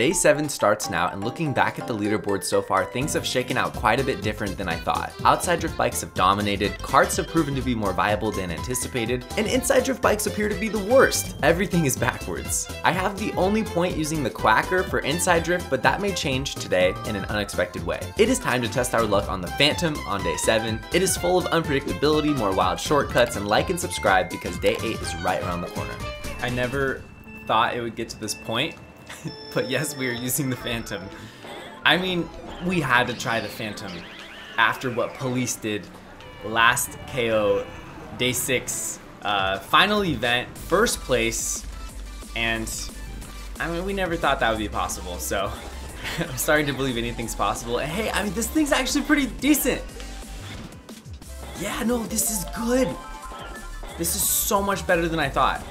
day 7 starts now and looking back at the leaderboard so far, things have shaken out quite a bit different than I thought. Outside drift bikes have dominated, carts have proven to be more viable than anticipated, and inside drift bikes appear to be the worst. Everything is backwards. I have the only point using the Quacker for inside drift, but that may change today in an unexpected way. It is time to test our luck on the Phantom on day 7. It is full of unpredictability, more wild shortcuts, and like and subscribe because day 8 is right around the corner. I never thought it would get to this point, but yes, we are using the Phantom. I mean, we had to try the Phantom after what police did last KO, day six, uh, final event, first place, and I mean, we never thought that would be possible, so I'm starting to believe anything's possible. And hey, I mean, this thing's actually pretty decent. Yeah, no, this is good. This is so much better than I thought.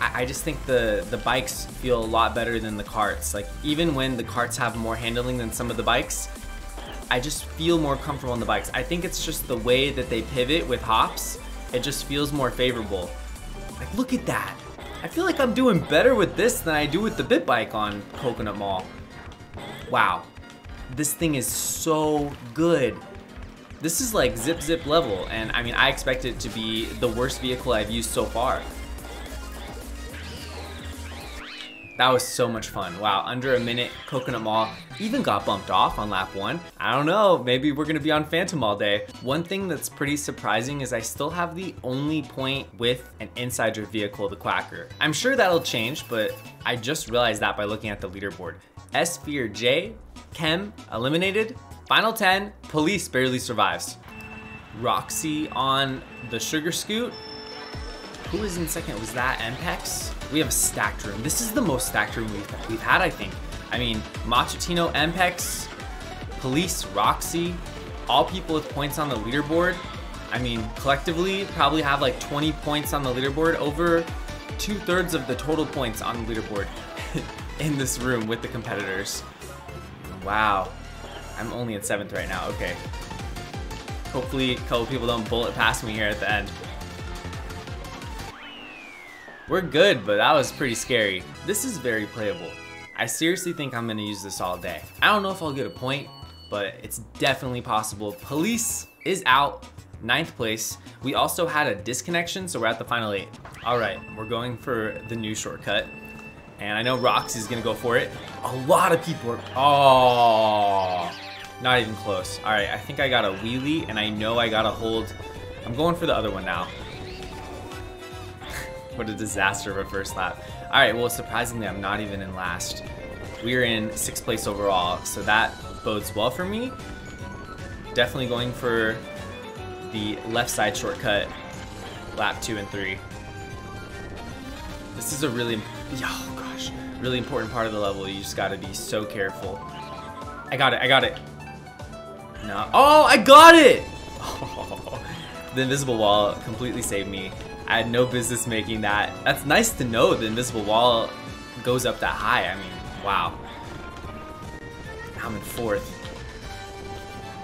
I, I just think the, the bikes feel a lot better than the carts. Like even when the carts have more handling than some of the bikes, I just feel more comfortable on the bikes. I think it's just the way that they pivot with hops. It just feels more favorable. Like look at that. I feel like I'm doing better with this than I do with the Bit Bike on Coconut Mall. Wow. This thing is so good. This is like zip zip level and I mean I expect it to be the worst vehicle I've used so far. That was so much fun. Wow, under a minute, Coconut Mall even got bumped off on lap one. I don't know, maybe we're gonna be on Phantom all day. One thing that's pretty surprising is I still have the only point with an inside drift vehicle, the Quacker. I'm sure that'll change, but I just realized that by looking at the leaderboard. S Fear J, Chem eliminated, final 10, Police barely survives. Roxy on the Sugar Scoot. Who was in second? Was that Mpex? We have a stacked room. This is the most stacked room we've, we've had, I think. I mean, Machatino, Mpex, Police, Roxy, all people with points on the leaderboard. I mean, collectively, probably have like 20 points on the leaderboard, over two thirds of the total points on the leaderboard in this room with the competitors. Wow. I'm only at seventh right now, okay. Hopefully a couple people don't bullet past me here at the end. We're good, but that was pretty scary. This is very playable. I seriously think I'm gonna use this all day. I don't know if I'll get a point, but it's definitely possible. Police is out, ninth place. We also had a disconnection, so we're at the final eight. All right, we're going for the new shortcut. And I know Roxy's gonna go for it. A lot of people are, oh, not even close. All right, I think I got a wheelie and I know I gotta hold. I'm going for the other one now. What a disaster of a first lap. All right, well, surprisingly, I'm not even in last. We're in sixth place overall, so that bodes well for me. Definitely going for the left side shortcut, lap two and three. This is a really, oh gosh, really important part of the level. You just gotta be so careful. I got it, I got it. No, oh, I got it! the invisible wall completely saved me. I had no business making that. That's nice to know the invisible wall goes up that high. I mean, wow. I'm in fourth.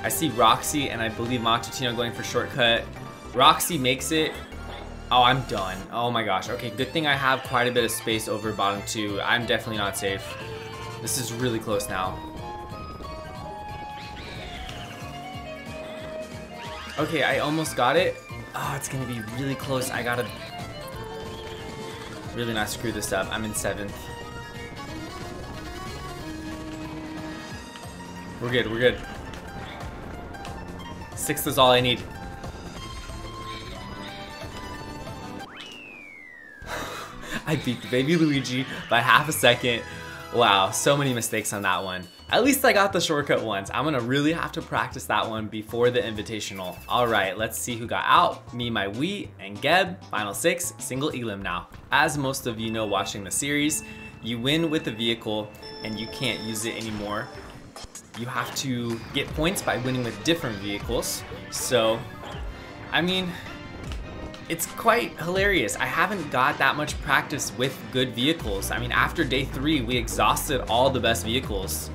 I see Roxy and I believe Machatino going for shortcut. Roxy makes it. Oh, I'm done. Oh my gosh. Okay, good thing I have quite a bit of space over bottom two. I'm definitely not safe. This is really close now. Okay, I almost got it. Oh, it's gonna be really close. I gotta really not screw this up. I'm in seventh. We're good, we're good. Sixth is all I need. I beat the baby Luigi by half a second. Wow, so many mistakes on that one. At least I got the shortcut once. I'm gonna really have to practice that one before the Invitational. All right, let's see who got out. Me, my Wii, and Geb, final six, single elim now. As most of you know watching the series, you win with the vehicle and you can't use it anymore. You have to get points by winning with different vehicles. So, I mean, it's quite hilarious. I haven't got that much practice with good vehicles. I mean, after day three, we exhausted all the best vehicles.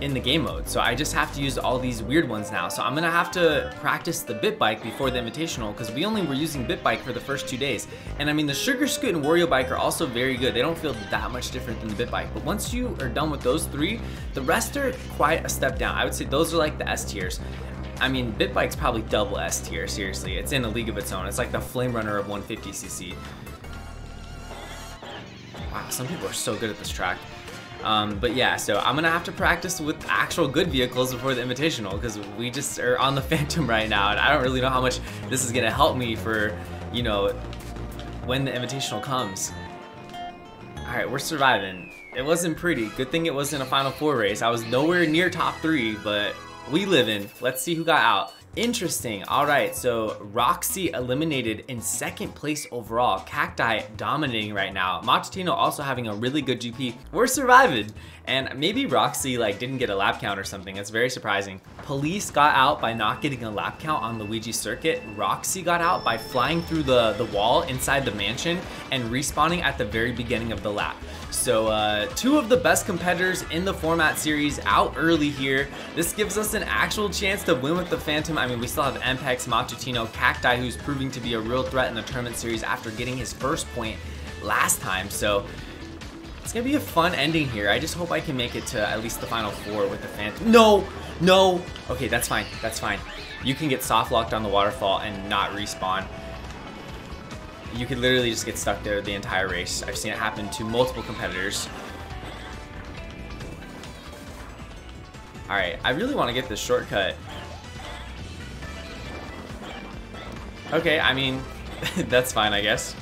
In the game mode. So I just have to use all these weird ones now. So I'm gonna have to practice the Bit Bike before the Invitational because we only were using Bit Bike for the first two days. And I mean, the Sugar Scoot and Wario Bike are also very good. They don't feel that much different than the Bit Bike. But once you are done with those three, the rest are quite a step down. I would say those are like the S tiers. I mean, bit bike's probably double S tier, seriously. It's in a league of its own. It's like the Flame Runner of 150cc. Wow, some people are so good at this track. Um, but yeah, so I'm gonna have to practice with actual good vehicles before the Invitational because we just are on the Phantom right now, and I don't really know how much this is gonna help me for, you know, when the Invitational comes. All right, we're surviving. It wasn't pretty. Good thing it wasn't a Final Four race. I was nowhere near top three, but we live in. Let's see who got out. Interesting. All right, so Roxy eliminated in second place overall. Cacti dominating right now. Machatino also having a really good GP. We're surviving. And maybe Roxy like didn't get a lap count or something. That's very surprising. Police got out by not getting a lap count on Luigi circuit. Roxy got out by flying through the, the wall inside the mansion and respawning at the very beginning of the lap. So uh, two of the best competitors in the format series out early here. This gives us an actual chance to win with the Phantom. I mean, we still have Mpex, Machatino, Cacti, who's proving to be a real threat in the tournament series after getting his first point last time. So it's gonna be a fun ending here. I just hope I can make it to at least the final four with the Phantom. No, no. Okay, that's fine, that's fine. You can get soft locked on the waterfall and not respawn. You could literally just get stuck there the entire race. I've seen it happen to multiple competitors. Alright, I really want to get this shortcut. Okay, I mean, that's fine, I guess.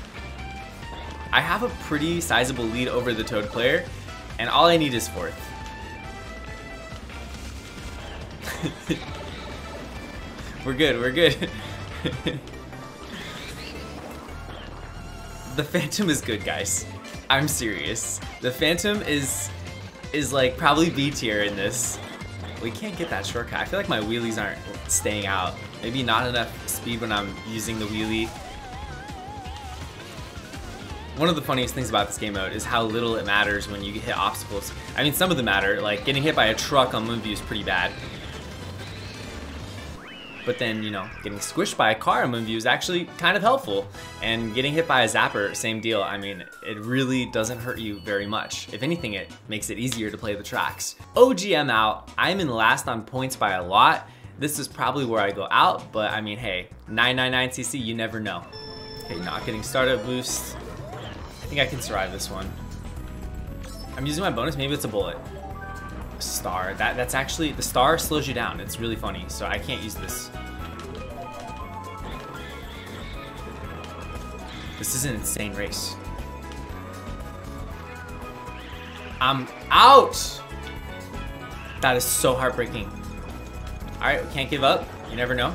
I have a pretty sizable lead over the Toad player, and all I need is fourth. we're good, we're good. the Phantom is good, guys. I'm serious. The Phantom is is like probably B tier in this. We can't get that shortcut. I feel like my wheelies aren't staying out. Maybe not enough speed when I'm using the wheelie. One of the funniest things about this game mode is how little it matters when you hit obstacles. I mean, some of them matter, like getting hit by a truck on Moonview is pretty bad. But then, you know, getting squished by a car on Moonview is actually kind of helpful. And getting hit by a zapper, same deal. I mean, it really doesn't hurt you very much. If anything, it makes it easier to play the tracks. OGM out, I'm in last on points by a lot. This is probably where I go out, but I mean, hey, 999cc, you never know. Okay, not getting startup boost. I think I can survive this one. I'm using my bonus, maybe it's a bullet. Star, that, that's actually, the star slows you down. It's really funny, so I can't use this. This is an insane race. I'm out! That is so heartbreaking. Alright, we can't give up. You never know.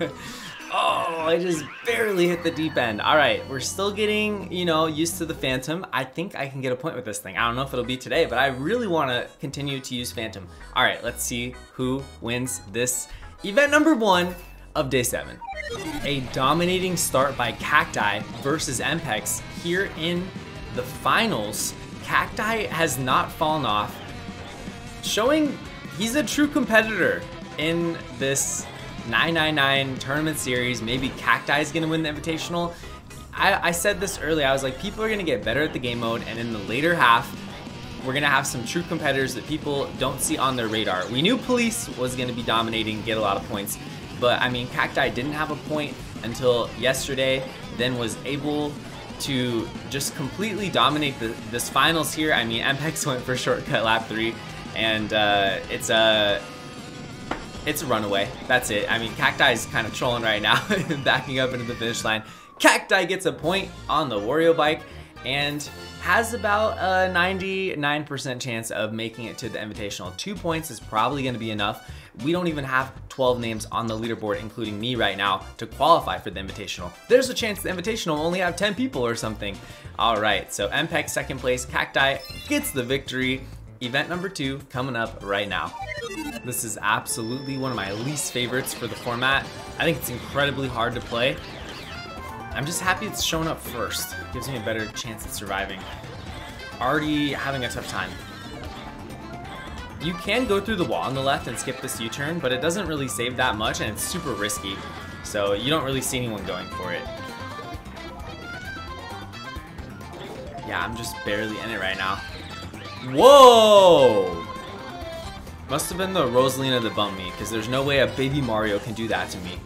oh, I just barely hit the deep end. All right, we're still getting, you know, used to the Phantom. I think I can get a point with this thing. I don't know if it'll be today, but I really want to continue to use Phantom. All right, let's see who wins this event number one of day seven. A dominating start by Cacti versus Mpex here in the finals. Cacti has not fallen off, showing he's a true competitor in this 999 tournament series, maybe Cacti is going to win the Invitational. I, I said this earlier, I was like, people are going to get better at the game mode, and in the later half, we're going to have some true competitors that people don't see on their radar. We knew Police was going to be dominating, get a lot of points, but I mean, Cacti didn't have a point until yesterday, then was able to just completely dominate the, this finals here. I mean, Mpex went for shortcut lap three, and uh, it's a it's a runaway. That's it. I mean, Cacti is kind of trolling right now, backing up into the finish line. Cacti gets a point on the Wario bike and has about a 99% chance of making it to the Invitational. Two points is probably going to be enough. We don't even have 12 names on the leaderboard, including me right now, to qualify for the Invitational. There's a chance the Invitational will only have 10 people or something. All right, so Mpex second place, Cacti gets the victory. Event number two coming up right now. This is absolutely one of my least favorites for the format. I think it's incredibly hard to play. I'm just happy it's showing up first. It Gives me a better chance at surviving. Already having a tough time. You can go through the wall on the left and skip this U-turn, but it doesn't really save that much and it's super risky. So you don't really see anyone going for it. Yeah, I'm just barely in it right now. Whoa! Must have been the Rosalina that bumped me, because there's no way a baby Mario can do that to me.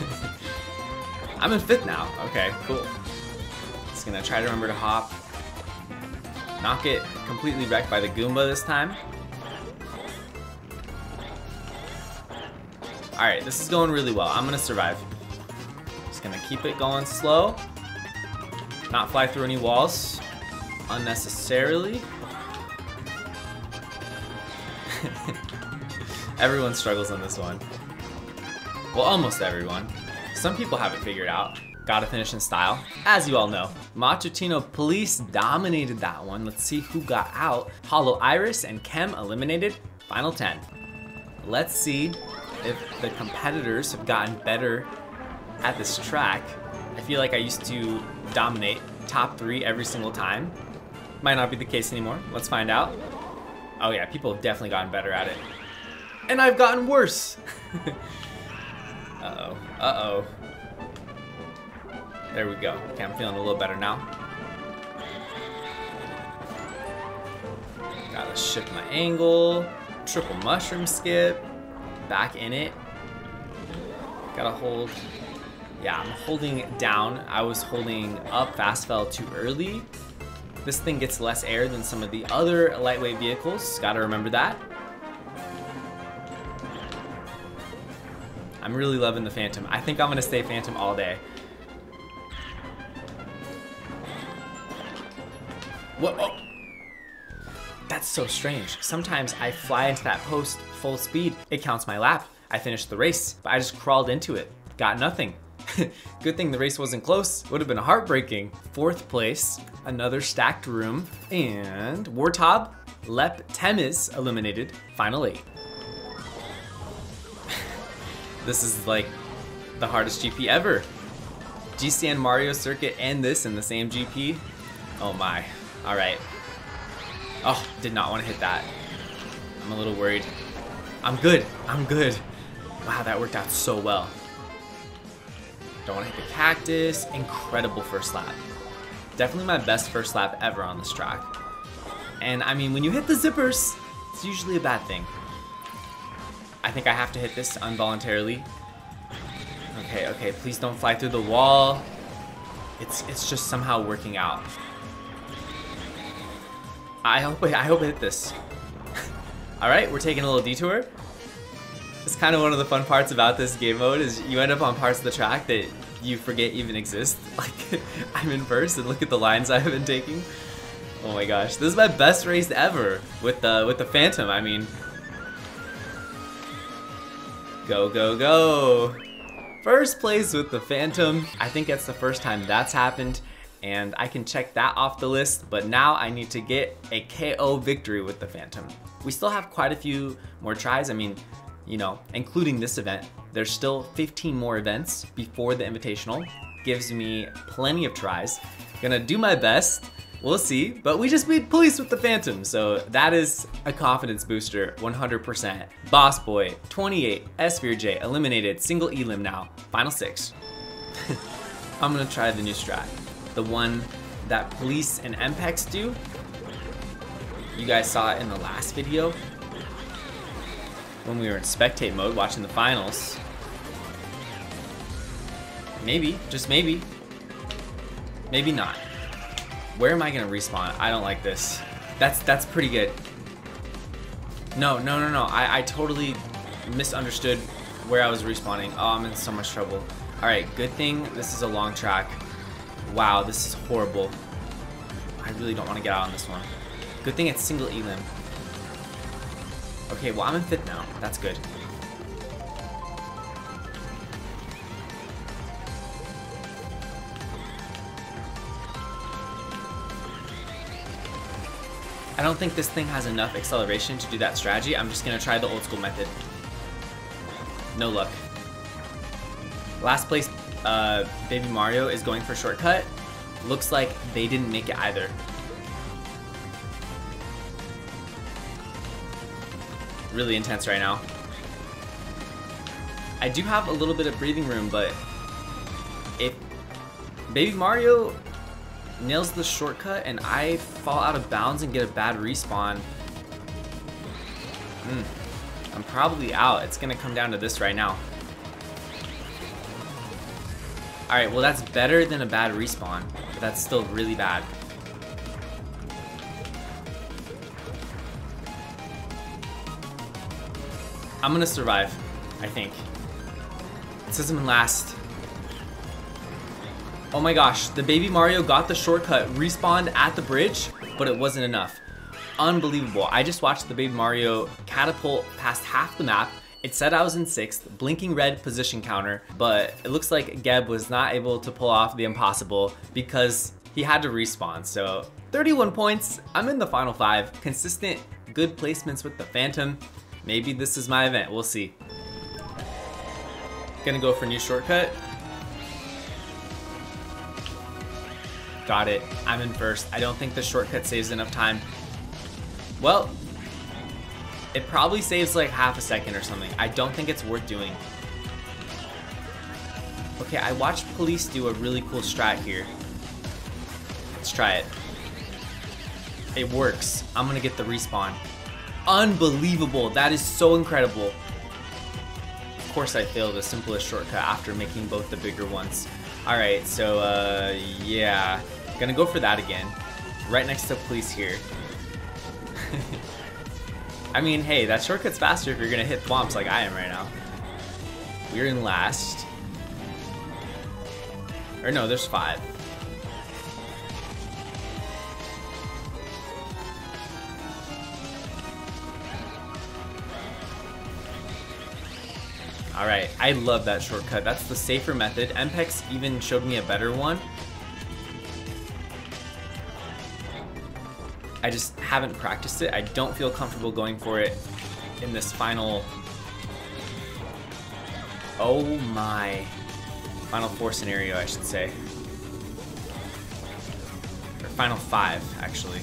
I'm in fifth now. Okay, cool. Just gonna try to remember to hop. Not get completely wrecked by the Goomba this time. Alright, this is going really well. I'm gonna survive. Just gonna keep it going slow. Not fly through any walls unnecessarily. everyone struggles on this one. Well, almost everyone. Some people have it figured out. Gotta finish in style, as you all know. Matutino Police dominated that one. Let's see who got out. Hollow Iris and Kem eliminated. Final 10. Let's see if the competitors have gotten better at this track. I feel like I used to dominate top three every single time. Might not be the case anymore. Let's find out. Oh yeah, people have definitely gotten better at it. And I've gotten worse. Uh-oh. Uh-oh. There we go. Okay, I'm feeling a little better now. Gotta shift my angle. Triple mushroom skip. Back in it. Gotta hold. Yeah, I'm holding down. I was holding up fast fell too early. This thing gets less air than some of the other lightweight vehicles. Gotta remember that. I'm really loving the Phantom. I think I'm gonna stay Phantom all day. What? Oh. That's so strange. Sometimes I fly into that post full speed. It counts my lap. I finished the race, but I just crawled into it. Got nothing. Good thing the race wasn't close. Would have been heartbreaking. Fourth place, another stacked room, and Wartob, Lep Temis eliminated, final eight. this is like the hardest GP ever. GCN Mario Circuit and this in the same GP. Oh my. All right. Oh, did not want to hit that. I'm a little worried. I'm good. I'm good. Wow, that worked out so well. Don't want to hit the cactus. Incredible first lap. Definitely my best first lap ever on this track. And I mean, when you hit the zippers, it's usually a bad thing. I think I have to hit this involuntarily. Okay, okay, please don't fly through the wall. It's it's just somehow working out. I hope I hope I hit this. All right, we're taking a little detour. It's kind of one of the fun parts about this game mode is you end up on parts of the track that you forget even exist. Like I'm in first and look at the lines I've been taking. Oh my gosh, this is my best race ever with the with the Phantom. I mean, go go go! First place with the Phantom. I think that's the first time that's happened and I can check that off the list, but now I need to get a KO victory with the Phantom. We still have quite a few more tries. I mean, you know, including this event, there's still 15 more events before the Invitational. Gives me plenty of tries. Gonna do my best. We'll see, but we just beat police with the Phantom, so that is a confidence booster, 100%. Boss Boy, 28, Sphere J, eliminated, single elim now, final six. I'm gonna try the new strat the one that Police and Mpex do. You guys saw it in the last video when we were in spectate mode watching the finals. Maybe, just maybe. Maybe not. Where am I gonna respawn? I don't like this. That's that's pretty good. No, no, no, no. I, I totally misunderstood where I was respawning. Oh, I'm in so much trouble. Alright, good thing this is a long track. Wow, this is horrible. I really don't want to get out on this one. Good thing it's single elim. Okay, well I'm in fifth now. That's good. I don't think this thing has enough acceleration to do that strategy. I'm just gonna try the old school method. No luck. Last place, uh, Baby Mario is going for shortcut. Looks like they didn't make it either. Really intense right now. I do have a little bit of breathing room, but if Baby Mario nails the shortcut and I fall out of bounds and get a bad respawn, hmm, I'm probably out. It's gonna come down to this right now. Alright, well that's better than a bad respawn, but that's still really bad. I'm gonna survive, I think. I'm in last. Oh my gosh, the baby Mario got the shortcut, respawned at the bridge, but it wasn't enough. Unbelievable. I just watched the baby Mario catapult past half the map. It said I was in sixth, blinking red position counter, but it looks like Geb was not able to pull off the impossible because he had to respawn. So 31 points, I'm in the final five. Consistent, good placements with the Phantom. Maybe this is my event, we'll see. Gonna go for a new shortcut. Got it. I'm in first. I don't think the shortcut saves enough time. Well, it probably saves like half a second or something. I don't think it's worth doing. Okay, I watched police do a really cool strat here. Let's try it. It works. I'm gonna get the respawn. Unbelievable. That is so incredible. Of course I failed the simplest shortcut after making both the bigger ones. Alright, so uh, yeah. Gonna go for that again. Right next to police here. I mean, hey, that shortcut's faster if you're gonna hit thwomps like I am right now. We're in last. Or no, there's five. Alright, I love that shortcut. That's the safer method. Mpex even showed me a better one. I just haven't practiced it. I don't feel comfortable going for it in this final... Oh my... Final four scenario, I should say. Or final five, actually.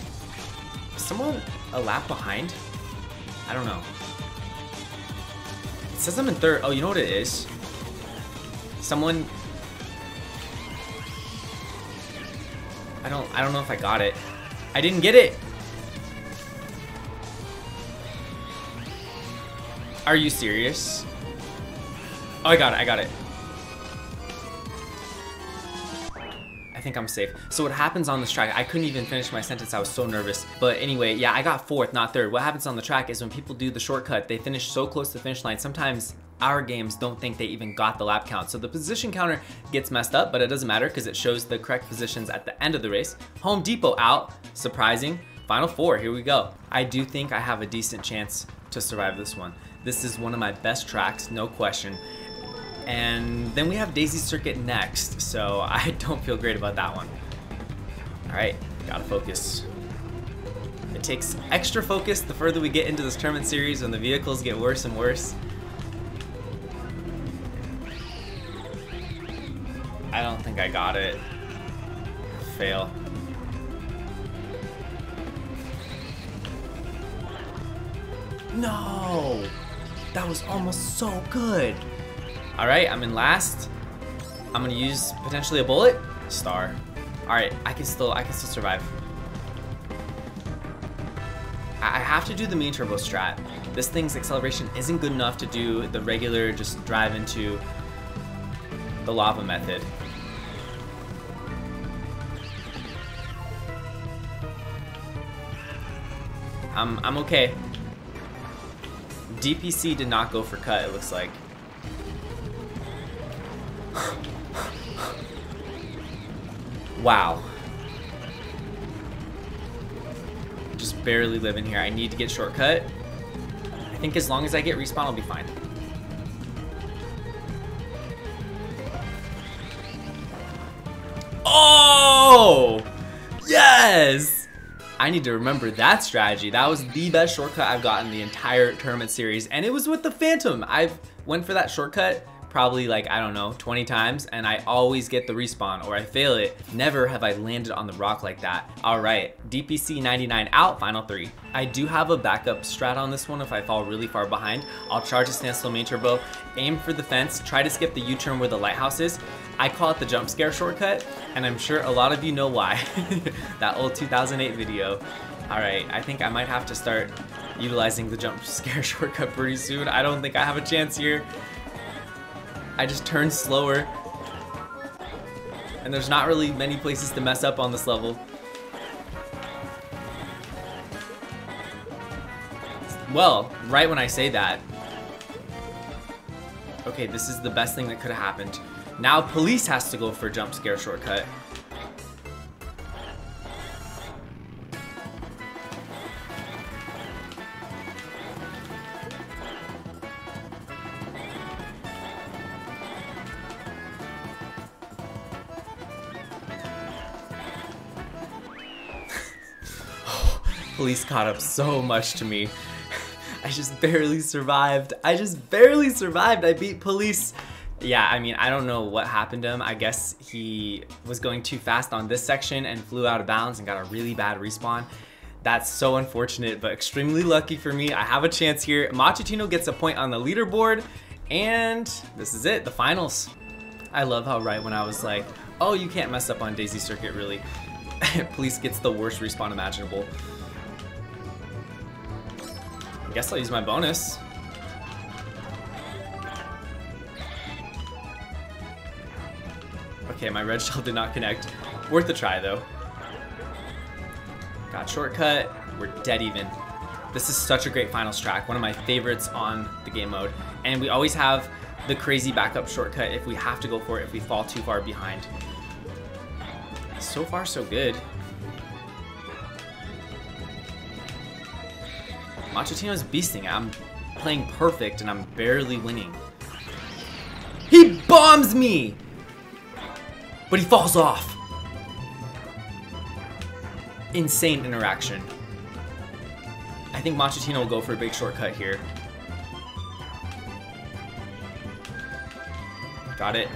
Is someone a lap behind? I don't know. Says I'm in third. Oh, you know what it is? Someone... I don't, I don't know if I got it. I didn't get it! Are you serious? Oh, I got it, I got it. I think I'm safe. So what happens on this track, I couldn't even finish my sentence, I was so nervous. But anyway, yeah, I got fourth, not third. What happens on the track is when people do the shortcut, they finish so close to the finish line, sometimes our games don't think they even got the lap count. So the position counter gets messed up, but it doesn't matter because it shows the correct positions at the end of the race. Home Depot out, surprising. Final four, here we go. I do think I have a decent chance to survive this one. This is one of my best tracks, no question. And then we have Daisy Circuit next, so I don't feel great about that one. Alright, gotta focus. It takes extra focus the further we get into this tournament series when the vehicles get worse and worse. I don't think I got it. Fail. No! That was almost so good. All right, I'm in last. I'm gonna use potentially a bullet. Star. All right, I can still, I can still survive. I have to do the main turbo strat. This thing's acceleration isn't good enough to do the regular just drive into the lava method. I'm, I'm okay. DPC did not go for cut, it looks like. Wow. Just barely living here. I need to get shortcut. I think as long as I get respawn, I'll be fine. Oh! Yes! I need to remember that strategy. That was the best shortcut I've gotten the entire tournament series, and it was with the Phantom. I've went for that shortcut probably like, I don't know, 20 times, and I always get the respawn or I fail it. Never have I landed on the rock like that. All right, DPC 99 out, final three. I do have a backup strat on this one if I fall really far behind. I'll charge a standstill main turbo, aim for the fence, try to skip the U-turn where the lighthouse is. I call it the jump scare shortcut, and I'm sure a lot of you know why. that old 2008 video. All right, I think I might have to start utilizing the jump scare shortcut pretty soon. I don't think I have a chance here. I just turn slower. And there's not really many places to mess up on this level. Well, right when I say that. Okay, this is the best thing that could have happened. Now police has to go for jump scare shortcut. Police caught up so much to me. I just barely survived. I just barely survived. I beat police. Yeah, I mean, I don't know what happened to him. I guess he was going too fast on this section and flew out of bounds and got a really bad respawn. That's so unfortunate, but extremely lucky for me. I have a chance here. Machitino gets a point on the leaderboard, and this is it, the finals. I love how right when I was like, oh, you can't mess up on Daisy Circuit, really. Police gets the worst respawn imaginable. I guess I'll use my bonus. Okay, my red shell did not connect. Worth a try, though. Got shortcut. We're dead even. This is such a great finals track, one of my favorites on the game mode. And we always have the crazy backup shortcut if we have to go for it if we fall too far behind. So far, so good. Machitino's beasting. I'm playing perfect and I'm barely winning. He bombs me! But he falls off. Insane interaction. I think Machitino will go for a big shortcut here. Got it.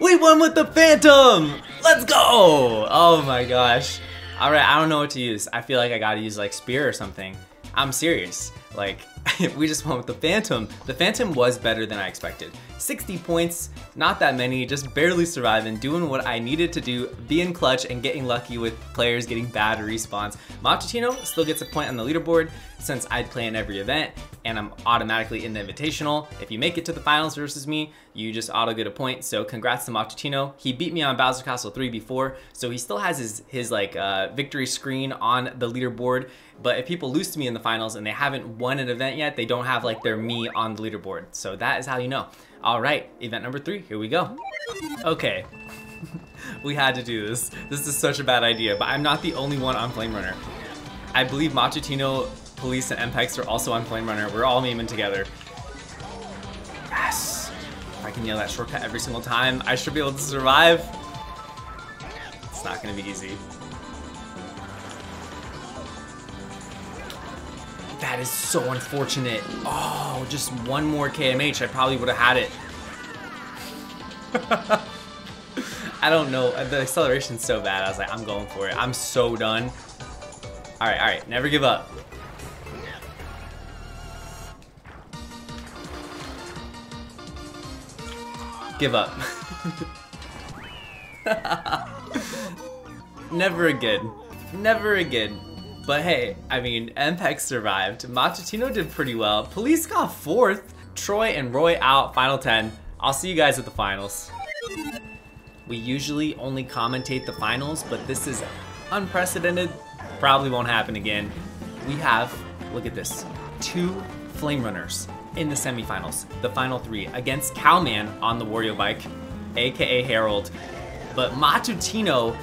We won with the Phantom! Let's go! Oh my gosh. Alright, I don't know what to use. I feel like I gotta use like Spear or something. I'm serious. Like, we just went with the Phantom. The Phantom was better than I expected. 60 points, not that many, just barely surviving, doing what I needed to do, being clutch and getting lucky with players getting bad respawns. Machitino still gets a point on the leaderboard since I'd play in every event and I'm automatically in the Invitational. If you make it to the finals versus me, you just auto get a point. So congrats to Machitino. He beat me on Bowser Castle 3 before, so he still has his, his like uh, victory screen on the leaderboard. But if people lose to me in the finals and they haven't won an event yet, they don't have like their me on the leaderboard. So that is how you know. All right, event number three, here we go. Okay, we had to do this. This is such a bad idea, but I'm not the only one on Flame Runner. I believe Machitino, Police, and MPEX are also on Flame Runner. We're all memeing together. Yes! If I can nail that shortcut every single time, I should be able to survive. It's not gonna be easy. That is so unfortunate. Oh, just one more KMH, I probably would have had it. I don't know, the acceleration's so bad, I was like, I'm going for it. I'm so done. Alright, alright, never give up. Give up. never again. Never again. But hey, I mean, MPEX survived. Machitino did pretty well. Police got fourth. Troy and Roy out, final 10. I'll see you guys at the finals. We usually only commentate the finals, but this is unprecedented. Probably won't happen again. We have, look at this, two Flame Runners in the semifinals, the final three, against Cowman on the Wario bike, aka Harold. But Machitino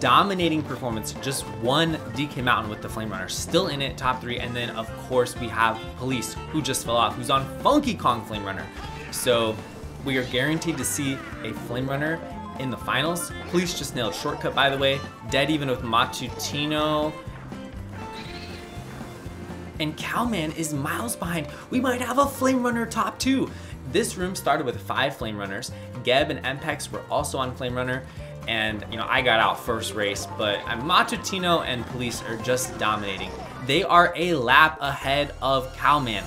dominating performance, just one DK Mountain with the Flame Runner, still in it, top three, and then of course we have Police, who just fell off, who's on Funky Kong Flame Runner. So we are guaranteed to see a Flame Runner in the finals. Police just nailed shortcut, by the way. Dead even with Matutino. And Cowman is miles behind. We might have a Flame Runner top two. This room started with five Flame Runners. Geb and Mpex were also on Flame Runner. And, you know, I got out first race, but Matutino and Police are just dominating. They are a lap ahead of Cowman.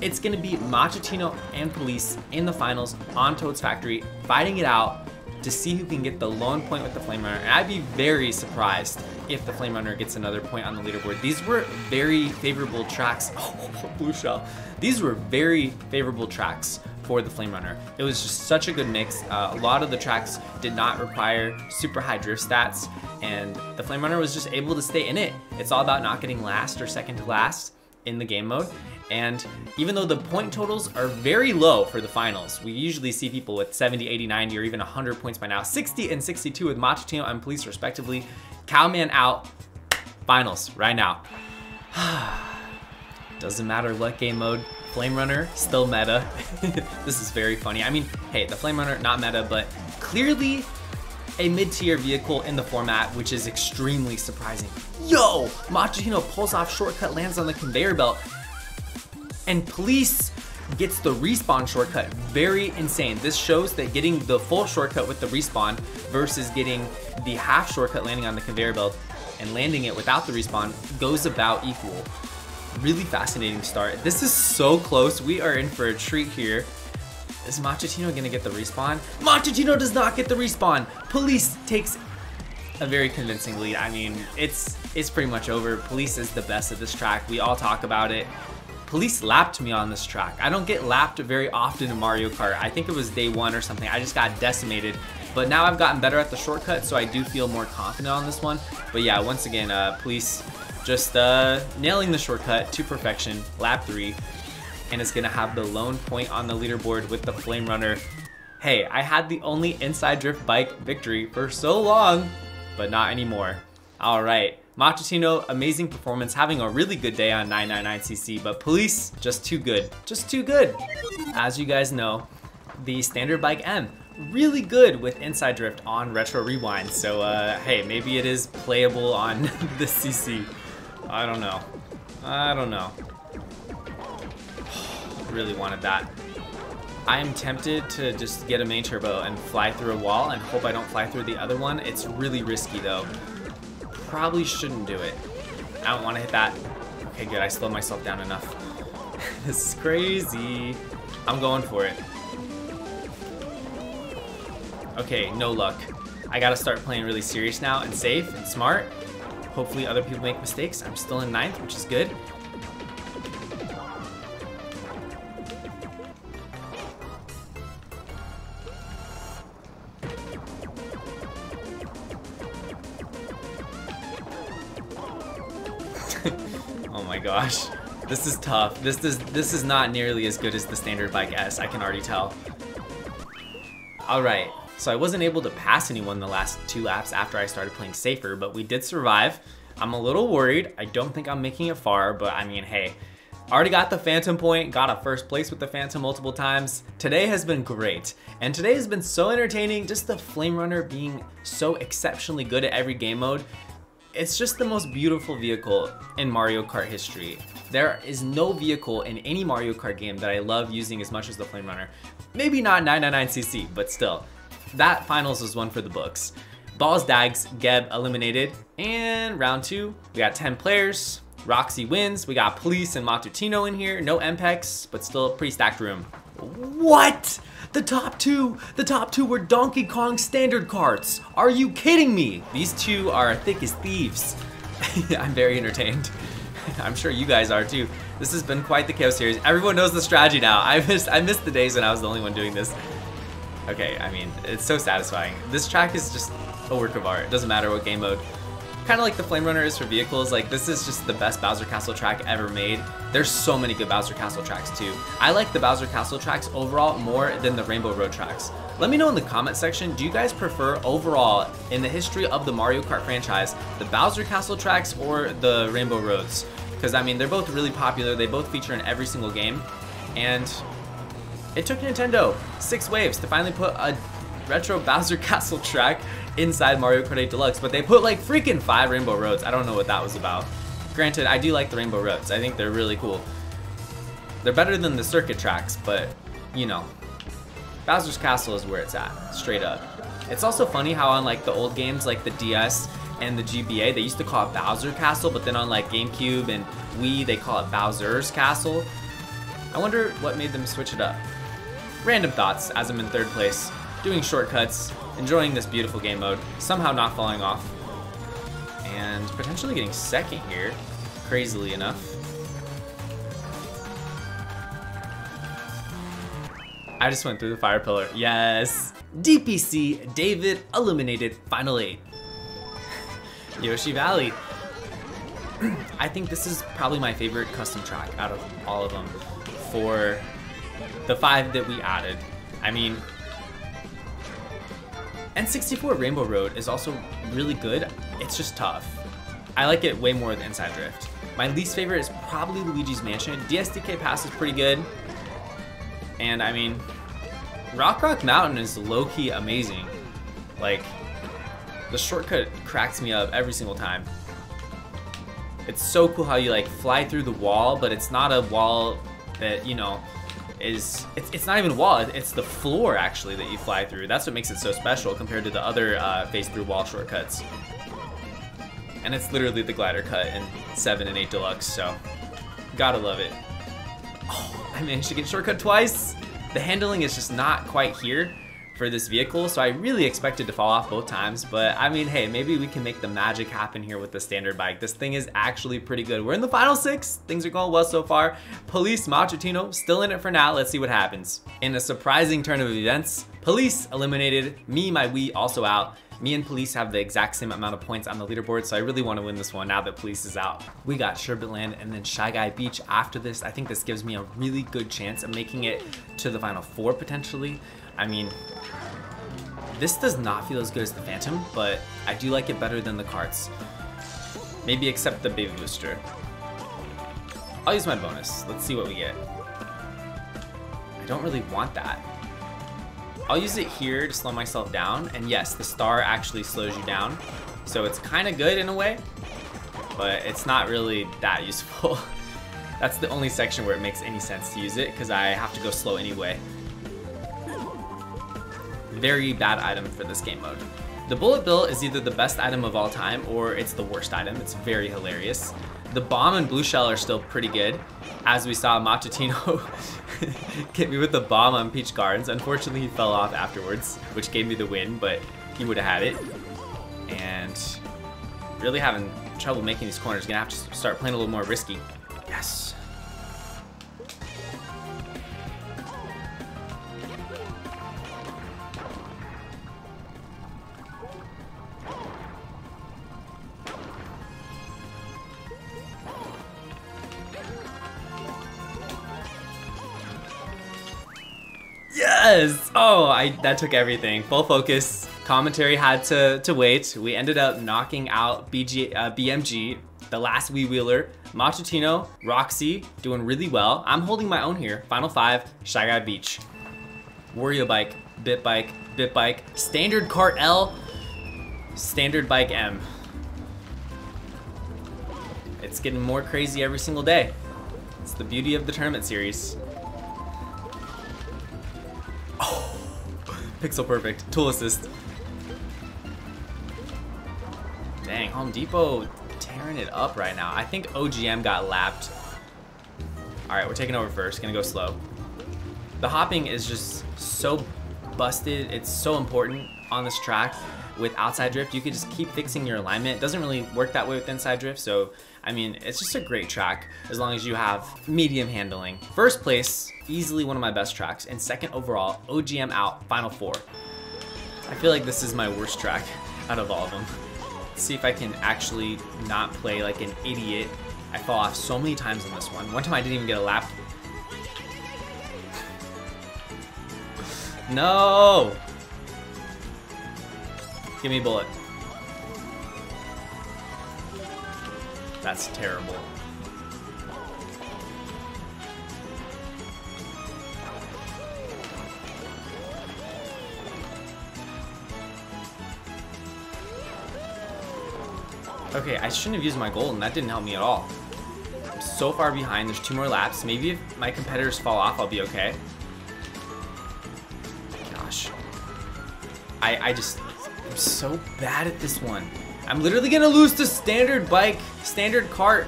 It's gonna be Matutino and Police in the finals on Toad's Factory, fighting it out to see who can get the lone point with the Flame Runner. And I'd be very surprised if the Flame Runner gets another point on the leaderboard. These were very favorable tracks. Oh, blue shell. These were very favorable tracks for the Flame Runner. It was just such a good mix. Uh, a lot of the tracks did not require super high drift stats, and the Flame Runner was just able to stay in it. It's all about not getting last or second to last in the game mode. And even though the point totals are very low for the finals, we usually see people with 70, 80, 90, or even 100 points by now. 60 and 62 with Matutino and Police respectively. Cowman out, finals right now. Doesn't matter what game mode, Flame Runner, still meta. this is very funny. I mean, hey, the Flame Runner, not meta, but clearly a mid-tier vehicle in the format, which is extremely surprising. Yo! Matutino pulls off shortcut, lands on the conveyor belt, and Police gets the respawn shortcut. Very insane. This shows that getting the full shortcut with the respawn versus getting the half shortcut landing on the conveyor belt and landing it without the respawn goes about equal. Really fascinating start. This is so close. We are in for a treat here. Is Matutino gonna get the respawn? Matutino does not get the respawn. Police takes a very convincing lead. I mean, it's it's pretty much over. Police is the best at this track. We all talk about it. Police lapped me on this track. I don't get lapped very often in Mario Kart. I think it was day one or something. I just got decimated. But now I've gotten better at the shortcut, so I do feel more confident on this one. But yeah, once again, uh, Police just uh, nailing the shortcut to perfection, lap three, and is gonna have the lone point on the leaderboard with the Flame Runner. Hey, I had the only inside drift bike victory for so long, but not anymore. All right, Matutino, amazing performance, having a really good day on 999cc, but Police, just too good, just too good. As you guys know, the standard bike M, really good with inside drift on Retro Rewind, so uh, hey, maybe it is playable on the CC. I don't know. I don't know. really wanted that. I am tempted to just get a main turbo and fly through a wall and hope I don't fly through the other one. It's really risky though. Probably shouldn't do it. I don't want to hit that. Okay, good. I slowed myself down enough. this is crazy. I'm going for it. Okay, no luck. I gotta start playing really serious now and safe and smart. Hopefully other people make mistakes. I'm still in ninth, which is good. oh my gosh. This is tough. This is this is not nearly as good as the standard bike S, I can already tell. Alright, so I wasn't able to pass anyone the last two laps after I started playing safer, but we did survive. I'm a little worried. I don't think I'm making it far, but I mean, hey, Already got the Phantom point, got a first place with the Phantom multiple times. Today has been great, and today has been so entertaining, just the Flame Runner being so exceptionally good at every game mode. It's just the most beautiful vehicle in Mario Kart history. There is no vehicle in any Mario Kart game that I love using as much as the Flame Runner. Maybe not 999cc, but still that finals was one for the books. Balls Dags, Geb eliminated, and round two, we got 10 players. Roxy wins. We got Police and Matutino in here. No MPEX, but still a pretty stacked room. What? The top two, the top two were Donkey Kong standard carts. Are you kidding me? These two are thick as thieves. I'm very entertained. I'm sure you guys are too. This has been quite the chaos series. Everyone knows the strategy now. I missed, I missed the days when I was the only one doing this. Okay, I mean, it's so satisfying. This track is just a work of art. It doesn't matter what game mode. Kind of like the Flame Runner is for vehicles, like this is just the best Bowser Castle track ever made. There's so many good Bowser Castle tracks too. I like the Bowser Castle tracks overall more than the Rainbow Road tracks. Let me know in the comment section, do you guys prefer overall in the history of the Mario Kart franchise, the Bowser Castle tracks or the Rainbow Roads? Because I mean, they're both really popular, they both feature in every single game, and it took Nintendo six waves to finally put a retro Bowser Castle track inside Mario Kart 8 Deluxe, but they put like freaking five Rainbow Roads. I don't know what that was about. Granted, I do like the Rainbow Roads. I think they're really cool. They're better than the circuit tracks, but you know, Bowser's Castle is where it's at, straight up. It's also funny how on like the old games like the DS and the GBA, they used to call it Bowser Castle, but then on like GameCube and Wii, they call it Bowser's Castle. I wonder what made them switch it up. Random thoughts as I'm in third place, doing shortcuts, enjoying this beautiful game mode, somehow not falling off, and potentially getting second here, crazily enough. I just went through the fire pillar. Yes. DPC David eliminated Final 8. Yoshi Valley. I think this is probably my favorite custom track out of all of them for the five that we added. I mean, N64 Rainbow Road is also really good. It's just tough. I like it way more than Inside Drift. My least favorite is probably Luigi's Mansion. DSDK Pass is pretty good. And I mean, Rock Rock Mountain is low-key amazing. Like, the shortcut cracks me up every single time. It's so cool how you like fly through the wall, but it's not a wall that, you know, is, it's, it's not even wall, it's the floor actually that you fly through. That's what makes it so special compared to the other uh, face through wall shortcuts. And it's literally the glider cut in 7 and 8 Deluxe, so gotta love it. Oh, I managed to get shortcut twice! The handling is just not quite here for this vehicle, so I really expected to fall off both times, but I mean, hey, maybe we can make the magic happen here with the standard bike. This thing is actually pretty good. We're in the final six. Things are going well so far. Police Matutino still in it for now. Let's see what happens. In a surprising turn of events, Police eliminated me, my Wii also out. Me and Police have the exact same amount of points on the leaderboard, so I really want to win this one now that Police is out. We got Sherbetland and then Shy Guy Beach after this. I think this gives me a really good chance of making it to the final four potentially. I mean, this does not feel as good as the Phantom, but I do like it better than the carts. Maybe except the Baby Booster. I'll use my bonus. Let's see what we get. I don't really want that. I'll use it here to slow myself down. And yes, the star actually slows you down. So it's kind of good in a way, but it's not really that useful. That's the only section where it makes any sense to use it because I have to go slow anyway. Very bad item for this game mode. The bullet bill is either the best item of all time or it's the worst item. It's very hilarious. The bomb and blue shell are still pretty good. As we saw Matutino get me with the bomb on Peach Gardens. Unfortunately, he fell off afterwards, which gave me the win, but he would have had it. And really having trouble making these corners. Gonna have to start playing a little more risky. Yes. Oh, I that took everything. Full focus. Commentary had to, to wait. We ended up knocking out BG, uh, BMG, the last Wee Wheeler, Matutino, Roxy, doing really well. I'm holding my own here. Final five, Shy Guy Beach. Wario Bike, Bit Bike, Bit Bike, Standard Cart L, Standard Bike M. It's getting more crazy every single day. It's the beauty of the tournament series. Pixel perfect. Tool assist. Dang, Home Depot tearing it up right now. I think OGM got lapped. All right, we're taking over first. Gonna go slow. The hopping is just so busted. It's so important on this track. With outside drift, you could just keep fixing your alignment. It doesn't really work that way with inside drift, so I mean, it's just a great track as long as you have medium handling. First place, easily one of my best tracks, and second overall, OGM out, final four. I feel like this is my worst track out of all of them. Let's see if I can actually not play like an idiot. I fall off so many times on this one. One time I didn't even get a lap. No! Give me a bullet. That's terrible. Okay, I shouldn't have used my gold, and that didn't help me at all. I'm so far behind, there's two more laps. Maybe if my competitors fall off, I'll be okay. Gosh. I, I just, I'm so bad at this one. I'm literally gonna lose the standard bike standard cart.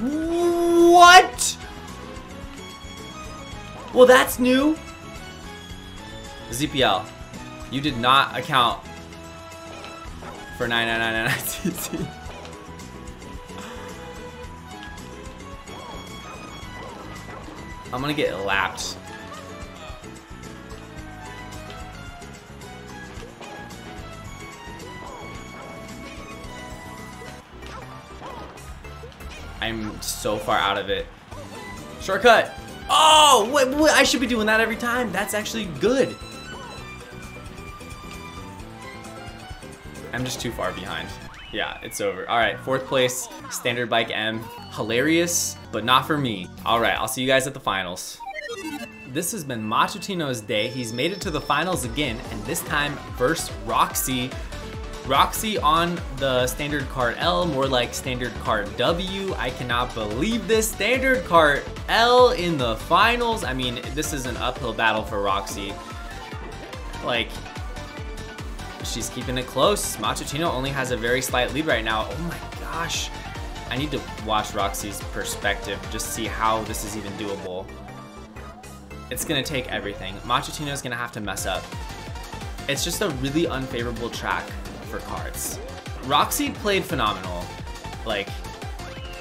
What? Well, that's new. ZPL, you did not account for 9999 CC. I'm gonna get lapped. I'm so far out of it. Shortcut! Oh, what, what, I should be doing that every time. That's actually good. I'm just too far behind. Yeah, it's over. All right, fourth place, standard bike M. Hilarious, but not for me. All right, I'll see you guys at the finals. This has been Matutino's day. He's made it to the finals again, and this time versus Roxy. Roxy on the standard cart L, more like standard cart W. I cannot believe this. Standard cart L in the finals. I mean, this is an uphill battle for Roxy. Like, she's keeping it close. Matutino only has a very slight lead right now. Oh my gosh. I need to watch Roxy's perspective, just see how this is even doable. It's gonna take everything. Matutino's gonna have to mess up. It's just a really unfavorable track for cards. Roxy played phenomenal. Like,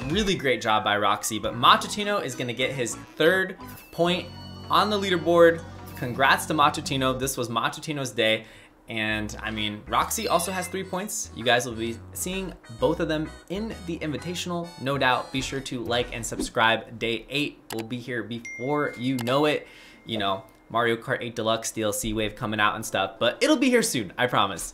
really great job by Roxy, but Matutino is gonna get his third point on the leaderboard. Congrats to Matutino. This was Matutino's day. And I mean, Roxy also has three points. You guys will be seeing both of them in the Invitational, no doubt. Be sure to like and subscribe. Day eight will be here before you know it. You know, Mario Kart 8 Deluxe DLC wave coming out and stuff, but it'll be here soon, I promise.